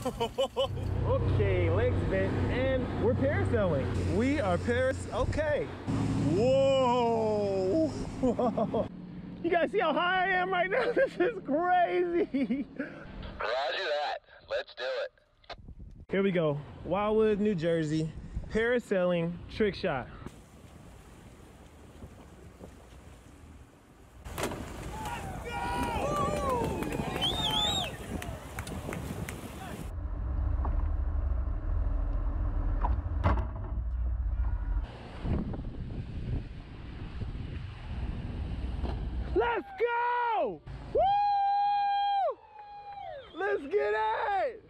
okay, legs bent, and we're parasailing. We are paras, okay. Whoa. Whoa. You guys see how high I am right now? This is crazy. Roger that. Let's do it. Here we go. Wildwood, New Jersey. Parasailing trick shot. Let's go! Woo! Let's get it!